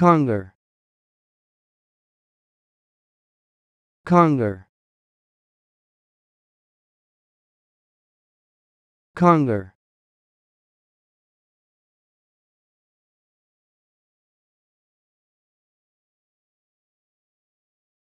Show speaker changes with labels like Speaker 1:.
Speaker 1: conger. Conger. Conger.